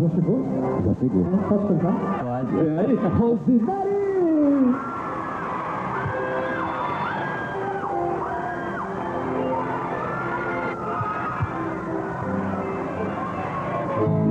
Já chegou? Já pegou. Pode cantar? Pode. É aí, tá. Rosemary! É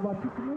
Automatismus.